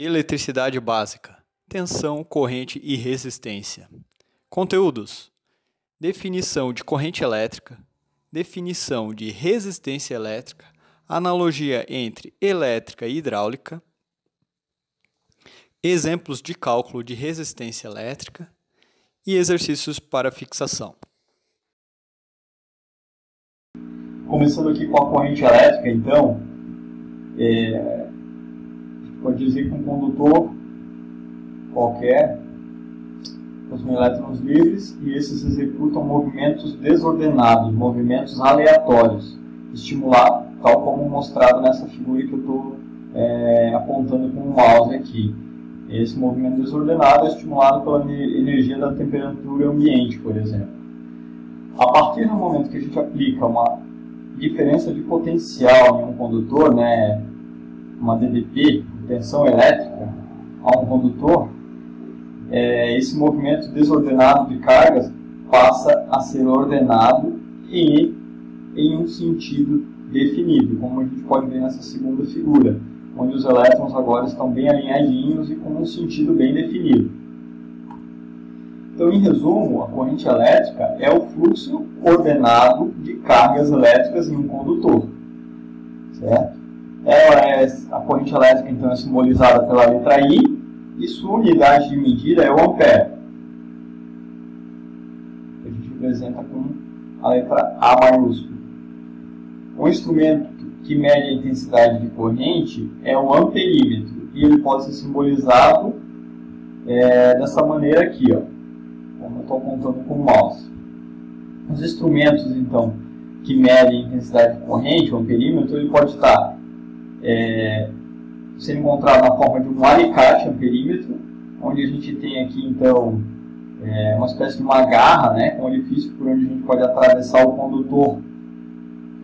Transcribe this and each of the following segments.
Eletricidade básica: tensão, corrente e resistência. Conteúdos: definição de corrente elétrica, definição de resistência elétrica, analogia entre elétrica e hidráulica, exemplos de cálculo de resistência elétrica e exercícios para fixação. Começando aqui com a corrente elétrica, então, é, pode dizer que um condutor qualquer possui elétrons livres e esses executam movimentos desordenados, movimentos aleatórios, estimulados, tal como mostrado nessa figura que eu estou é, apontando com o mouse aqui. Esse movimento desordenado é estimulado pela energia da temperatura ambiente, por exemplo. A partir do momento que a gente aplica uma diferença de potencial em um condutor, né, uma DDP, tensão elétrica, a um condutor, é, esse movimento desordenado de cargas passa a ser ordenado e em um sentido definido, como a gente pode ver nessa segunda figura, onde os elétrons agora estão bem alinhadinhos e com um sentido bem definido. Então, em resumo, a corrente elétrica é o fluxo ordenado de cargas elétricas em um condutor, certo? Ela é, a corrente elétrica então é simbolizada pela letra I e sua unidade de medida é o ampere. A gente representa com a letra A maiúscula. O instrumento que mede a intensidade de corrente é o amperímetro e ele pode ser simbolizado é, dessa maneira aqui, ó, como eu estou apontando com o mouse. Os instrumentos então que medem a intensidade de corrente, o amperímetro, ele pode estar é, ser encontrado na forma de um alicate amperímetro, onde a gente tem aqui então é, uma espécie de uma garra, né, com um orifício por onde a gente pode atravessar o condutor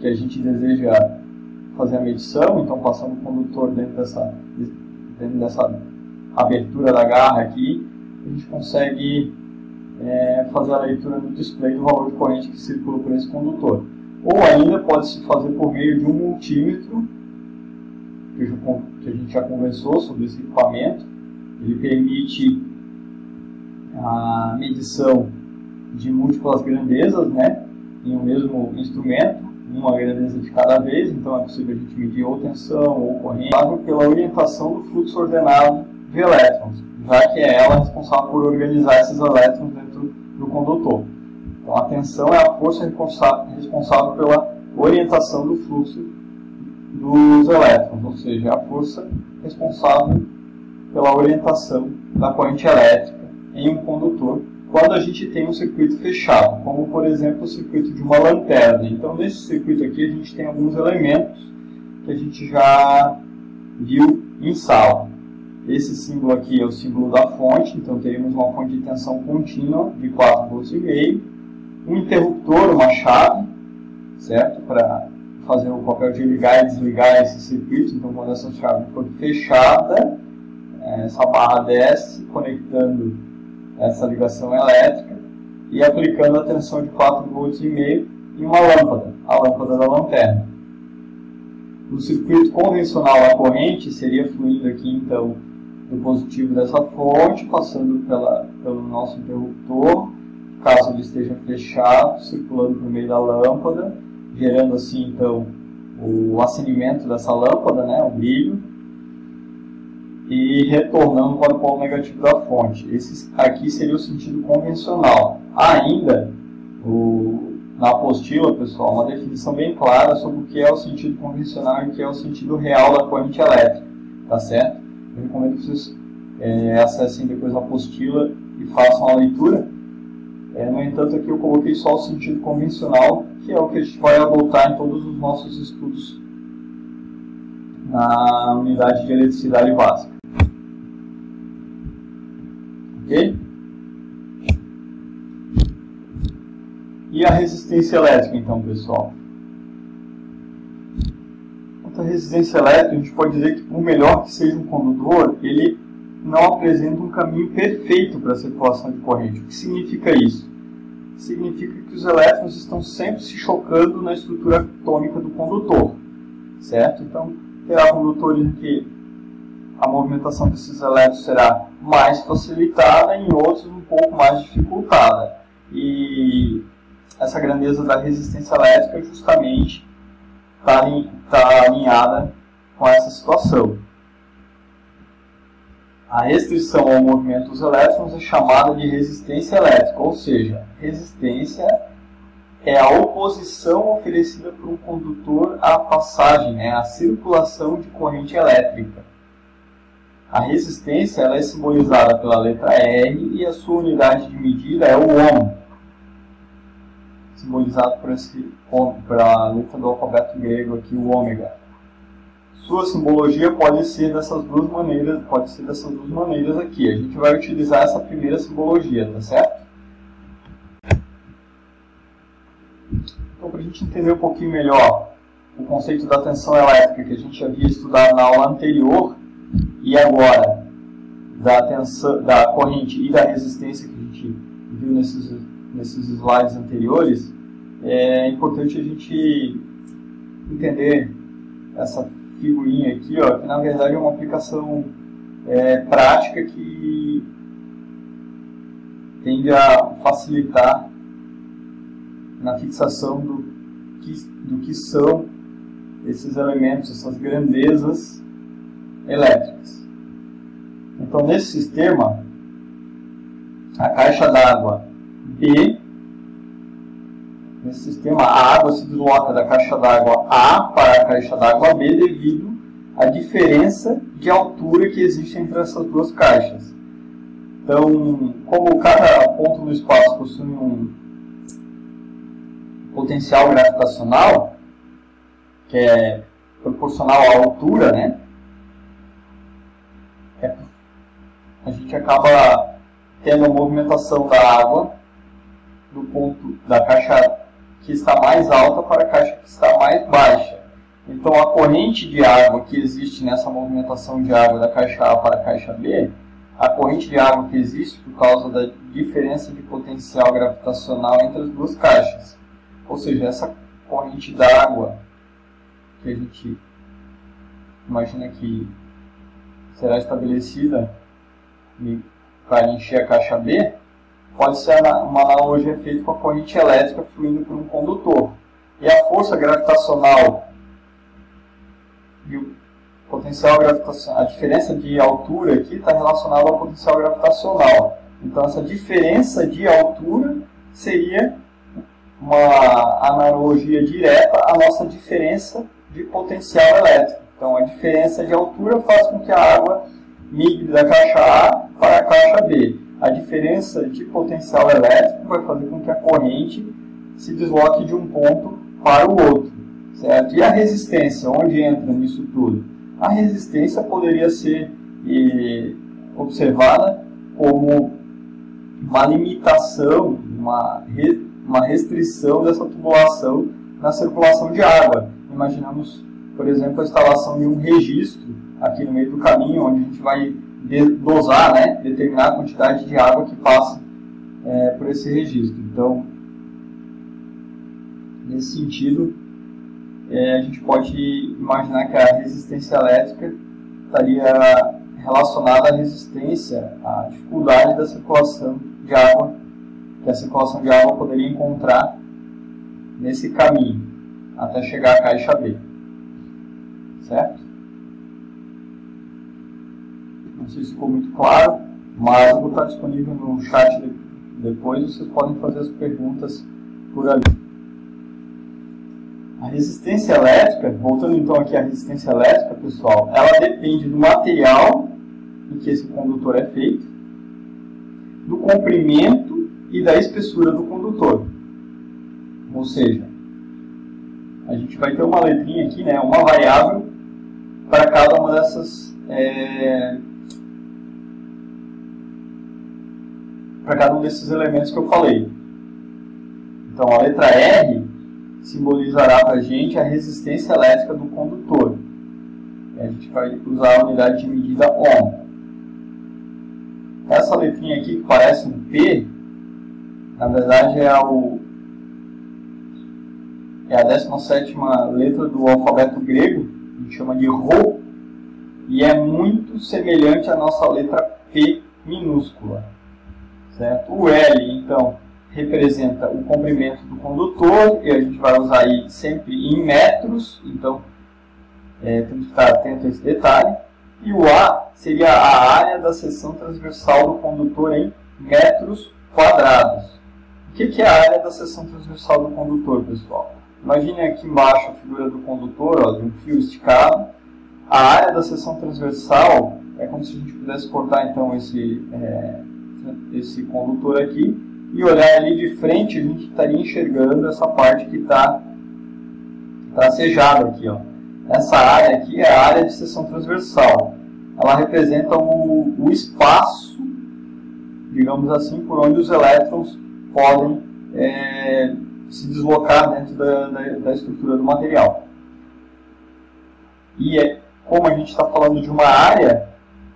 que a gente deseja fazer a medição, então passando o condutor dentro dessa, dentro dessa abertura da garra aqui, a gente consegue é, fazer a leitura no display do valor de corrente que circula por esse condutor. Ou ainda pode se fazer por meio de um multímetro que a gente já conversou sobre esse equipamento. Ele permite a medição de múltiplas grandezas né, em um mesmo instrumento, uma grandeza de cada vez, então é possível a gente medir ou tensão ou corrente, pela orientação do fluxo ordenado de elétrons, já que é ela responsável por organizar esses elétrons dentro do condutor. Então a tensão é a força responsável pela orientação do fluxo dos elétrons, ou seja, a força responsável pela orientação da corrente elétrica em um condutor quando a gente tem um circuito fechado, como por exemplo o circuito de uma lanterna. Então, nesse circuito aqui, a gente tem alguns elementos que a gente já viu em sala. Esse símbolo aqui é o símbolo da fonte, então teríamos uma fonte de tensão contínua de 4,5 volts, um interruptor, uma chave, certo? Para fazer o papel de ligar e desligar esse circuito. Então, quando essa chave for fechada, é, essa barra desce, conectando essa ligação elétrica e aplicando a tensão de 4,5 volts em uma lâmpada, a lâmpada da lanterna. O circuito convencional da corrente seria fluindo aqui, então, do positivo dessa fonte, passando pela, pelo nosso interruptor, caso ele esteja fechado, circulando por meio da lâmpada, gerando assim então o acendimento dessa lâmpada, né, o brilho, e retornando para o polo negativo da fonte. Esse aqui seria o sentido convencional. ainda, o, na apostila, pessoal, uma definição bem clara sobre o que é o sentido convencional e o que é o sentido real da corrente elétrica, tá certo? Eu recomendo que vocês é, acessem depois a apostila e façam a leitura. É, no entanto, aqui eu coloquei só o sentido convencional que é o que a gente vai adotar em todos os nossos estudos na unidade de eletricidade básica. Ok? E a resistência elétrica, então, pessoal? Quanto à resistência elétrica, a gente pode dizer que, por melhor que seja um condutor, ele não apresenta um caminho perfeito para a circulação de corrente. O que significa isso? significa que os elétrons estão sempre se chocando na estrutura atômica do condutor, certo? Então, terá condutores em que a movimentação desses elétrons será mais facilitada, em outros um pouco mais dificultada. E essa grandeza da resistência elétrica justamente está tá alinhada com essa situação. A restrição ao movimento dos elétrons é chamada de resistência elétrica, ou seja, resistência é a oposição oferecida por um condutor à passagem, né, à circulação de corrente elétrica. A resistência ela é simbolizada pela letra R e a sua unidade de medida é o ohm, simbolizado por esse pela letra do alfabeto grego aqui, o ômega. Sua simbologia pode ser dessas duas maneiras, pode ser dessas duas maneiras aqui. A gente vai utilizar essa primeira simbologia, tá certo? Então, para a gente entender um pouquinho melhor o conceito da tensão elétrica que a gente havia estudado na aula anterior e agora da, tensão, da corrente e da resistência que a gente viu nesses, nesses slides anteriores, é importante a gente entender essa figurinha aqui, ó, que na verdade é uma aplicação é, prática que tende a facilitar na fixação do que, do que são esses elementos, essas grandezas elétricas. Então, nesse sistema, a caixa d'água B, nesse sistema, a água se desloca da caixa d'água A para a caixa d'água B devido à diferença de altura que existe entre essas duas caixas. Então, como cada ponto no espaço possui um potencial gravitacional, que é proporcional à altura, né? É, a gente acaba tendo a movimentação da água do ponto da caixa que está mais alta para a caixa que está mais baixa. Então, a corrente de água que existe nessa movimentação de água da caixa A para a caixa B, a corrente de água que existe por causa da diferença de potencial gravitacional entre as duas caixas. Ou seja, essa corrente d'água que a gente imagina que será estabelecida para encher a caixa B, pode ser uma analogia feita com a corrente elétrica fluindo por um condutor. E a força gravitacional e o potencial gravitacional, a diferença de altura aqui está relacionada ao potencial gravitacional. Então essa diferença de altura seria uma analogia direta à nossa diferença de potencial elétrico. Então, a diferença de altura faz com que a água migre da caixa A para a caixa B. A diferença de potencial elétrico vai fazer com que a corrente se desloque de um ponto para o outro. Certo? E a resistência, onde entra nisso tudo? A resistência poderia ser observada como uma limitação, uma uma restrição dessa tubulação na circulação de água. Imaginamos, por exemplo, a instalação de um registro aqui no meio do caminho, onde a gente vai dosar, né, determinar a quantidade de água que passa é, por esse registro. Então, nesse sentido, é, a gente pode imaginar que a resistência elétrica estaria relacionada à resistência, à dificuldade da circulação de água que a circulação de água poderia encontrar nesse caminho até chegar à caixa B. Certo? Não sei se ficou muito claro, mas vou estar disponível no chat depois. Vocês podem fazer as perguntas por ali. A resistência elétrica, voltando então aqui à resistência elétrica, pessoal, ela depende do material em que esse condutor é feito, do comprimento e da espessura do condutor. Ou seja, a gente vai ter uma letrinha aqui, né, uma variável para cada uma dessas é, para cada um desses elementos que eu falei. Então a letra R simbolizará para a gente a resistência elétrica do condutor. E a gente vai usar a unidade de medida ohm. Essa letrinha aqui que parece um P na verdade é, o, é a 17 letra do alfabeto grego, a gente chama de Rho, e é muito semelhante à nossa letra P minúscula. Certo? O L, então, representa o comprimento do condutor, e a gente vai usar aí sempre em metros, então é, temos que estar atento a esse detalhe. E o A seria a área da seção transversal do condutor em metros quadrados. O que é a área da seção transversal do condutor, pessoal? Imagine aqui embaixo a figura do condutor, ó, de um fio esticado. A área da seção transversal é como se a gente pudesse cortar então esse, é, esse condutor aqui e olhar ali de frente, a gente estaria enxergando essa parte que está tracejada aqui. Ó. Essa área aqui é a área de seção transversal. Ela representa o, o espaço, digamos assim, por onde os elétrons podem é, se deslocar dentro da, da, da, estrutura do material. E é, como a gente está falando de uma área,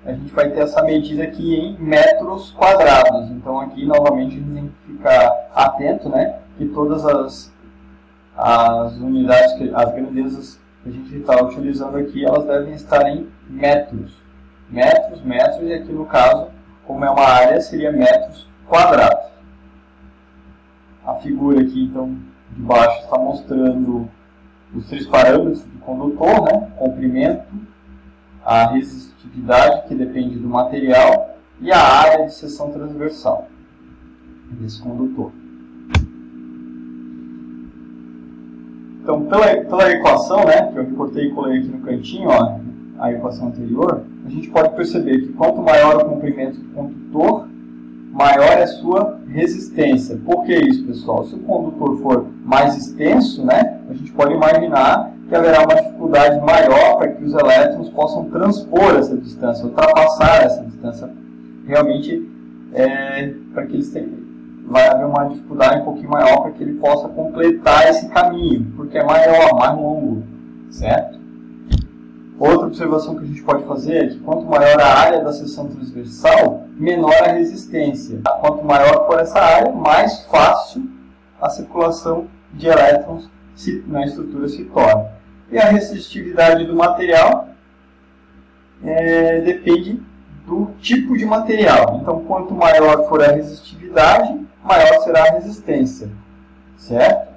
a gente vai ter essa medida aqui em metros quadrados. Então aqui novamente a gente tem que ficar atento, né, que todas as, as unidades, as grandezas que a gente está utilizando aqui, elas devem estar em metros. Metros, metros, e aqui no caso, como é uma área, seria metros quadrados. A figura aqui, então, de baixo está mostrando os três parâmetros do condutor, né? comprimento, a resistividade, que depende do material, e a área de seção transversal desse condutor. Então, pela, pela equação, né, que eu recortei e colei aqui no cantinho, ó, a equação anterior, a gente pode perceber que quanto maior o comprimento do condutor, maior é a sua resistência. Por que isso, pessoal? Se o condutor for mais extenso, né, a gente pode imaginar que haverá uma dificuldade maior para que os elétrons possam transpor essa distância, ultrapassar essa distância, realmente é, para que eles tenham, vai haver uma dificuldade um pouquinho maior para que ele possa completar esse caminho, porque é maior, mais longo, certo? Outra observação que a gente pode fazer é que quanto maior a área da seção transversal, menor a resistência. Quanto maior for essa área, mais fácil a circulação de elétrons na estrutura se torna. E a resistividade do material é, depende do tipo de material. Então, quanto maior for a resistividade, maior será a resistência, certo?